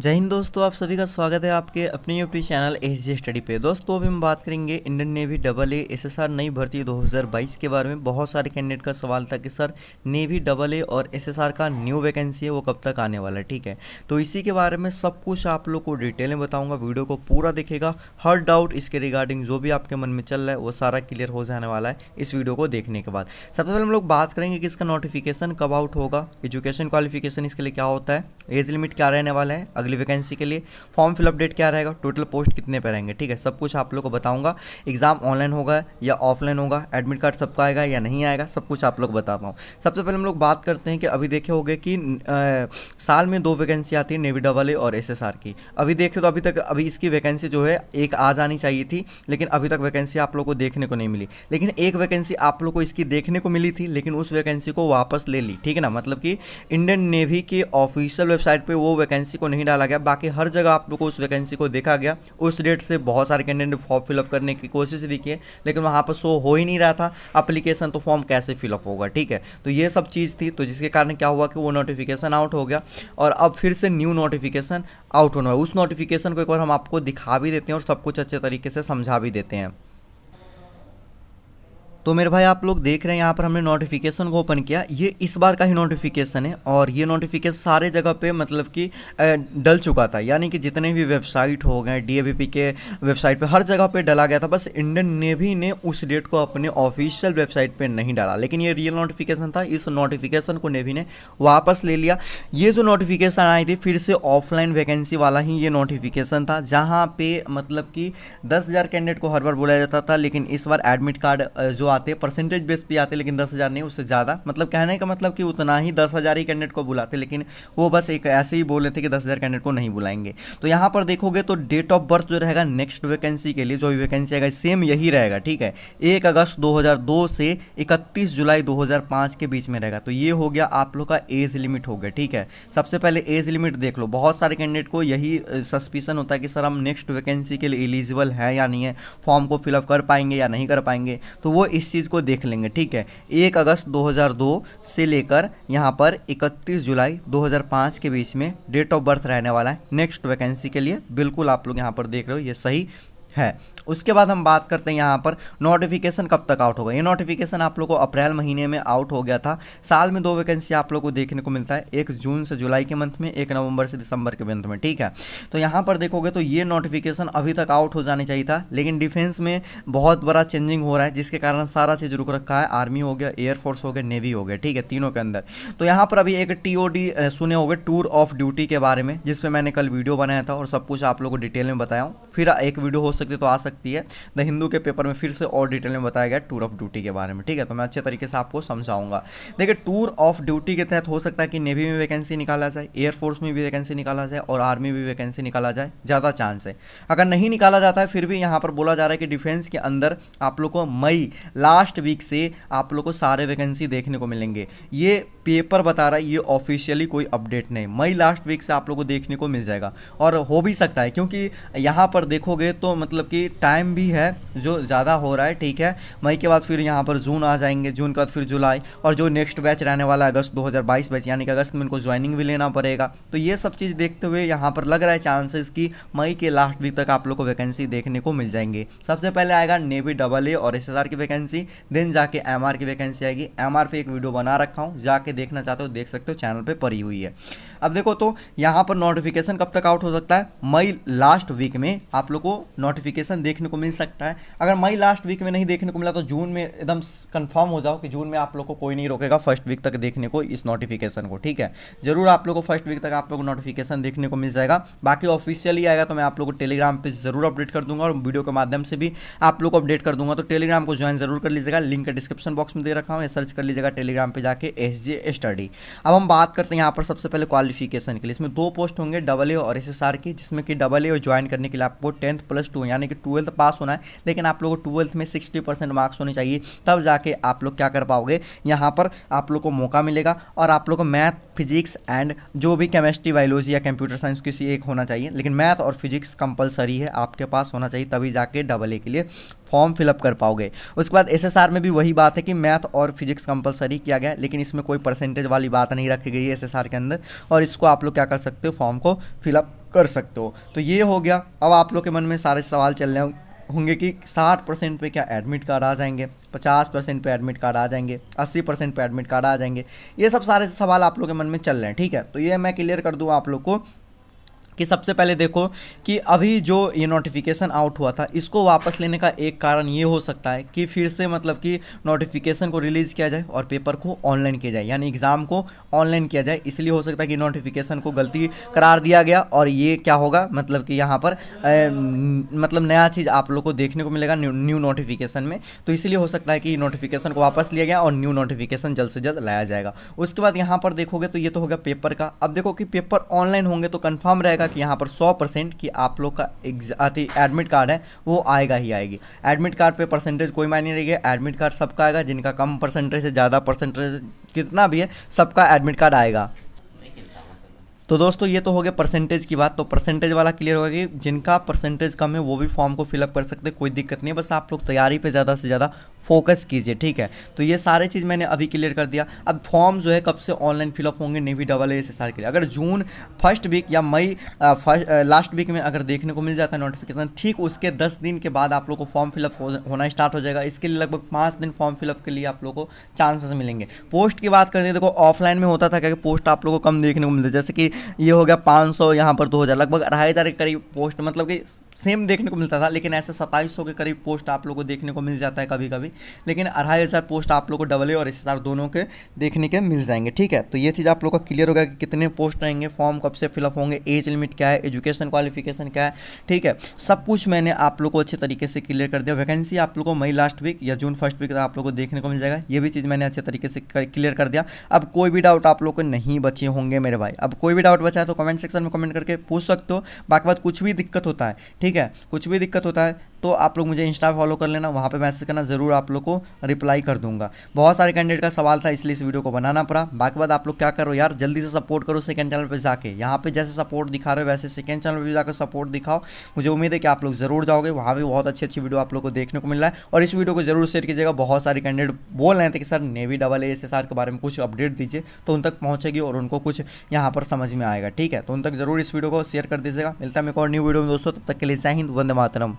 जय हिंद दोस्तों, आप सभी का स्वागत है आपके अपने YouTube channel S G study पे। दोस्तों, अभी हम बात करेंगे Indian navy double A S S R नई भर्ती 2022 के बारे में। बहुत सारे कैंडिडेट का सवाल था कि, सर, नेवी डबल ए और एस एस आर का न्यू वैकेंसी है, वो कब तक आने वाला है? ठीक है? तो इसी के बारे में सब कुछ आप लोग को डिटेल में बताऊँगा। वीडियो को पूरा देखेगा। हर डाउट इसके रिगार्डिंग जो भी आपके मन में चल रहा है, वो सारा क्लियर हो जाने वाला है इस वीडियो को देखने के बाद। सबसे पहले हम लोग बात करेंगे कि इसका नोटिफिकेशन कब आउट होगा, एजुकेशन क्वालिफिकेशन इसके लिए क्या होता है एज लिमिट क्या रहने वाला है? अगली वैकेंसी के लिए फॉर्म फिल अपडेट क्या रहेगा? टोटल पोस्ट कितने पे रहेंगे? ठीक है सब कुछ आप लोग को बताऊँगा। एग्ज़ाम ऑनलाइन होगा या ऑफलाइन होगा? एडमिट कार्ड सबका आएगा या नहीं आएगा? सब कुछ आप लोग बता पाऊँ सबसे पहले हम लोग बात करते हैं कि अभी देखे होंगे कि आ, साल में दो वैकेंसी आती है नेवी डबल और एसएसआर की। अभी देखे तो अभी तक अभी इसकी वैकेंसी जो है एक आ जानी चाहिए थी लेकिन अभी तक वैकेंसी आप लोग को देखने को नहीं मिली। लेकिन एक वैकेंसी आप लोग को इसकी देखने को मिली थी लेकिन उस वैकेंसी को वापस ले ली। ठीक है ना? मतलब कि इंडियन नेवी के ऑफिशियल वेबसाइट पे वो वैकेंसी को नहीं डाला गया। बाकी हर जगह आप लोग को उस वैकेंसी को देखा गया। उस डेट से बहुत सारे कैंडिडेट फॉर्म फिलअप करने की कोशिश भी किए, लेकिन वहाँ पर शो हो ही नहीं रहा था। अप्लीकेशन तो फॉर्म कैसे फिलअप होगा, ठीक है? तो ये सब चीज़ थी तो जिसके कारण क्या हुआ कि वो नोटिफिकेशन आउट हो गया और अब फिर से न्यू नोटिफिकेशन आउट होना उस नोटिफिकेशन को एक बार हम आपको दिखा भी देते हैं और सब कुछ अच्छे तरीके से समझा भी देते हैं। तो मेरे भाई, आप लोग देख रहे हैं, यहाँ पर हमने नोटिफिकेशन को ओपन किया। ये इस बार का ही नोटिफिकेशन है और ये नोटिफिकेशन सारे जगह पे मतलब कि डल चुका था। यानी कि जितने भी वेबसाइट हो गए डी के वेबसाइट पे, हर जगह पे डला गया था। बस इंडियन नेवी ने उस डेट को अपने ऑफिशियल वेबसाइट पे नहीं डाला। लेकिन ये रियल नोटिफिकेशन था, इस नोटिफिकेशन को नेवी ने वापस ले लिया। ये जो नोटिफिकेशन आई थी, फिर से ऑफलाइन वैकेंसी वाला ही ये नोटिफिकेशन था, जहाँ पे मतलब कि दस कैंडिडेट को हर बार बोला जाता था, लेकिन इस बार एडमिट कार्ड जो आते परसेंटेज बेस पे आते लेकिन दस हज़ार नहीं, उससे ज़्यादा। मतलब कहने का मतलब कि उतना ही दस हज़ार ही कैंडिडेट को बुलाते लेकिन वो बस एक ऐसे ही बोल रहे थे कि दस हज़ार कैंडिडेट को नहीं बुलाएँगे। तो यहाँ पर देखोगे तो डेट ऑफ़ बर्थ जो रहेगा नेक्स्ट वैकेंसी के लिए, जो भी वैकेंसी आएगा सेम यही रहेगा, ठीक है? एक अगस्त दो हज़ार दो से इकतीस जुलाई दो के बीच में रहेगा। तो ये हो गया आप लोग का एज लिमिट हो गया, ठीक है? सबसे पहले एज लिमिट देख लो। बहुत सारे कैंडिडेट को यही सस्पिशन होता है कि सर, हम नेक्स्ट वैकेंसी के लिए एलिजिबल है या नहीं है? फॉर्म को फिलअप कर पाएँगे या नहीं कर पाएँगे? तो वो इस चीज़ को देख लेंगे, ठीक है? एक अगस्त 2002 से लेकर यहाँ पर 31 जुलाई 2005 के बीच में डेट ऑफ़ बर्थ रहने वाला है। नेक्स्ट वैकेंसी के लिए बिल्कुल आप लोग यहाँ पर देख रहे हो, ये सही। है। उसके बाद हम बात करते हैं यहाँ पर नोटिफिकेशन कब तक आउट होगा ये नोटिफिकेशन आप लोग को अप्रैल महीने में आउट हो गया था। साल में दो वैकेंसी आप लोग को देखने को मिलता है, एक जून से जुलाई के मंथ में, एक नवंबर से दिसंबर के मंथ में, ठीक है? तो यहाँ पर देखोगे तो ये नोटिफिकेशन अभी तक आउट हो जाना चाहिए था, लेकिन डिफेंस में बहुत बड़ा चेंजिंग हो रहा है, जिसके कारण सारा चीज़ रुक रखा है। आर्मी हो गया एयरफोर्स हो गया नेवी हो गया, ठीक है? तीनों के अंदर। तो यहाँ पर अभी एक टी सुने हो टूर ऑफ़ ड्यूटी के बारे में, जिसपे मैंने कल वीडियो बनाया था और सब कुछ आप लोग को डिटेल में बताया हूँ। फिर एक वीडियो हो सकती है तो आ सकती है। द हिंदू के पेपर में फिर से और डिटेल में बताया गया टूर ऑफ़ ड्यूटी के बारे में, ठीक है? तो मैं अच्छे तरीके से आपको समझाऊँगा। देखिए, टूर ऑफ़ ड्यूटी के तहत हो सकता है कि नेवी में वैकेंसी निकाला जाए एयरफोर्स में भी वैकेंसी निकाला जाए और आर्मी में भी वैकेंसी निकाला जाए, ज़्यादा चांस है। अगर नहीं निकाला जाता है, फिर भी यहाँ पर बोला जा रहा है कि डिफेंस के अंदर आप लोग को मई लास्ट वीक से आप लोग को सारे वैकेंसी देखने को मिलेंगे। ये पेपर बता रहा है, ये ऑफिशियली कोई अपडेट नहीं। मई लास्ट वीक से आप लोग को देखने को मिल जाएगा। और हो भी सकता है, क्योंकि यहाँ पर देखोगे तो मतलब कि टाइम भी है, जो ज़्यादा हो रहा है, ठीक है। मई के बाद फिर यहाँ पर जून आ जाएँगे, जून के बाद फिर जुलाई। और जो नेक्स्ट बैच रहने वाला है, अगस्त 2022 बैच यानी कि अगस्त में इनको ज्वाइनिंग भी लेना पड़ेगा। तो ये सब चीज़ देखते हुए यहाँ पर लग रहा है चांसेस कि मई के लास्ट वीक तक आप लोग को वैकेंसी देखने को मिल जाएँगे। सबसे पहले आएगा नेवी डबल ए और एसएसआर की वैकेंसी देन जाके एमआर की वैकेंसी आएगी। एमआर पे एक वीडियो बना रखा हूँ, जाके देखना चाहते हो, देख सकते हो चैनल पर पड़ी हुई है। अब देखो तो यहाँ पर नोटिफिकेशन कब तक आउट हो सकता है? मई लास्ट वीक में आप लोग को नोटिफिकेशन देखने को मिल सकता है। अगर मई लास्ट वीक में नहीं देखने को मिला तो जून में एकदम कंफर्म हो जाओ कि जून में आप लोग को कोई नहीं रोकेगा फ़र्स्ट वीक तक देखने को, इस नोटिफिकेशन को, ठीक है? ज़रूर आप लोग को फ़र्स्ट वीक तक आप लोग को नोटिफिकेशन देखने को मिल जाएगा। बाकी ऑफिशियली आएगा तो मैं आप लोग को टेलीग्राम पर ज़रूर अपडेट कर दूँगा और वीडियो के माध्यम से भी आप लोग को अपडेट कर दूँगा। तो टेलीग्राम को ज्वाइन ज़रूर कर लीजिएगा। लिंक डिस्क्रिप्शन बॉक्स में दे रखा हूँ। सर्च कर लीजिएगा टेलीग्राम पर जाके एस स्टडी। अब हम बात करते हैं यहाँ पर सबसे पहले क्वालिफिकेशन के लिए। इसमें दो पोस्ट होंगे डबल ए और एस की, जिसमें कि डबल ए ज्वाइन करने के लिए आपको टेंथ प्लस टू यानी कि ट्वेल्थ पास होना है। लेकिन आप लोग को ट्वेल्थ में सिक्सटी मार्क्स होने चाहिए, तब जाके आप लोग क्या कर पाओगे? यहाँ पर आप लोग को मौका मिलेगा और आप लोग को मैथ फिजिक्स एंड जो भी केमिस्ट्री बायोलॉजी या कंप्यूटर साइंस किसी एक होना चाहिए। लेकिन मैथ और फिजिक्स कंपलसरी है, आपके पास होना चाहिए, तभी जाके डबल ए के लिए फॉर्म फिलअप कर पाओगे। उसके बाद एसएसआर में भी वही बात है कि मैथ और फिजिक्स कंपलसरी किया गया लेकिन इसमें कोई परसेंटेज वाली बात नहीं रखी गई है एसएसआर के अंदर और इसको आप लोग क्या कर सकते हो फॉर्म को फिलअप कर सकते हो। तो ये हो गया। अब आप लोग के मन में सारे सवाल चल रहे होंगे कि साठ परसेंट पे क्या एडमिट कार्ड आ जाएँगे, पचास परसेंट पे एडमिट कार्ड आ जाएँगे, अस्सी परसेंट पे एडमिट कार्ड आ जाएँगे। ये सब सारे सवाल आप लोग के मन में चल रहे हैं, ठीक है? तो ये मैं क्लियर कर दूँ आप लोग को कि सबसे पहले देखो कि अभी जो ये नोटिफिकेशन आउट हुआ था इसको वापस लेने का एक कारण ये हो सकता है कि फिर से मतलब कि नोटिफिकेशन को रिलीज़ किया जाए और पेपर को ऑनलाइन किया जाए। यानी एग्ज़ाम को ऑनलाइन किया जाए इसलिए हो सकता है कि नोटिफिकेशन को गलती करार दिया गया और ये क्या होगा? मतलब कि यहाँ पर ए, मतलब नया चीज़ आप लोग को देखने को मिलेगा न्यू नोटिफिकेशन में। तो इसलिए हो सकता है कि नोटिफिकेशन को वापस लिया गया और न्यू नोटिफिकेशन जल्द से जल्द लाया जाएगा। उसके बाद यहाँ पर देखोगे तो ये तो होगा पेपर का। अब देखो कि पेपर ऑनलाइन होंगे तो कन्फर्म रहेगा कि यहाँ पर सौ परसेंट कि आप लोग का एडमिट कार्ड है, वो आएगा ही आएगी। एडमिट कार्ड पे परसेंटेज कोई मायने नहीं रहेगी एडमिट कार्ड सबका आएगा, जिनका कम परसेंटेज है ज़्यादा परसेंटेज कितना भी है, सबका एडमिट कार्ड आएगा। तो दोस्तों, ये तो हो गया परसेंटेज की बात। तो परसेंटेज वाला क्लियर होगा कि जिनका परसेंटेज कम है, वो भी फॉर्म को फिलअप कर सकते हैं, कोई दिक्कत नहीं है। बस आप लोग तैयारी पे ज़्यादा से ज़्यादा फोकस कीजिए, ठीक है? तो ये सारे चीज़ मैंने अभी क्लियर कर दिया। अब फॉर्म जो है कब से ऑनलाइन फिलअप होंगे नेवी डबल एस एस के लिए। अगर जून फ़र्स्ट वीक या मई फ़र्स्ट लास्ट वीक में अगर देखने को मिल जाता है नोटिफिकेशन ठीक उसके दस दिन के बाद आप लोग को फॉर्म फिलअप होना स्टार्ट हो जाएगा। इसके लिए लगभग पाँच दिन फॉर्म फिलअप के लिए आप लोग को चांसेस मिलेंगे। पोस्ट की बात करते हैं, देखो ऑफलाइन में होता था क्या पोस्ट आप लोग को कम देखने को मिलता जैसे कि ये हो गया पाँच सौ, यहाँ पर दो हज़ार, लगभग अढ़ाई हज़ार के करीब पोस्ट मतलब कि सेम देखने को मिलता था, लेकिन ऐसे सत्ताईस के करीब पोस्ट आप लोग को देखने को मिल जाता है कभी कभी लेकिन अढ़ाई हज़ार पोस्ट आप लोग को डबल ए और एस दोनों के देखने के मिल जाएँगे, ठीक है? तो ये चीज़ आप लोग का क्लियर होगा कि कितने पोस्ट रहेंगे फॉर्म कब से फिलअप होंगे एज लिमिट क्या है एजुकेशन क्वालिफिकेशन क्या है, ठीक है? सब कुछ मैंने आप लोग को अच्छे तरीके से क्लियर कर दिया वैकेंसी आप लोग को मई लास्ट वीक या जून फ़र्स्ट वीक आप लोग को देखने को मिल जाएगा, ये भी चीज़ मैंने अच्छे तरीके से क्लियर कर दिया। अब कोई भी डाउट आप लोग को नहीं बचे होंगे मेरे भाई, अब कोई भी डाउट बचा है तो कमेंट सेक्शन में कमेंट करके पूछ सकते हो। बाकी बात कुछ भी दिक्कत होता है, ठीक है? कुछ भी दिक्कत होता है तो आप लोग मुझे इंस्टा फॉलो कर लेना, वहाँ पर मैसेज करना, ज़रूर आप लोग को रिप्लाई कर दूँगा। बहुत सारे कैंडिडेट का सवाल था, इसलिए इस वीडियो को बनाना पड़ा। बाकी बात आप लोग क्या करो यार, जल्दी से सपोर्ट करो सेकंड चैनल पर जाके। यहाँ पे जैसे सपोर्ट दिखा रहे हो, वैसे सेकंड चैनल पर भी जाकर सपोर्ट दिखाओ। मुझे उम्मीद है कि आप लोग ज़रूर जाओगे, वहाँ भी बहुत अच्छी अच्छी वीडियो आप लोग को देखने को मिल रहा है। और इस वीडियो को ज़रूर शेयर कीजिएगा। बहुत सारे कैंडिडेट बोल रहे थे कि, सर नेवी डबल एस के बारे में कुछ अपडेट दीजिए। तो उन तक पहुँचेगी और उनको कुछ यहाँ पर समझ में आएगा, ठीक है? तो उन तक ज़रूर इस वीडियो को शेयर कर दीजिएगा। मिलता है मेरे और न्यू वीडियो में दोस्तों, तब तक के लिए जय हिंद, वंदे मातरम।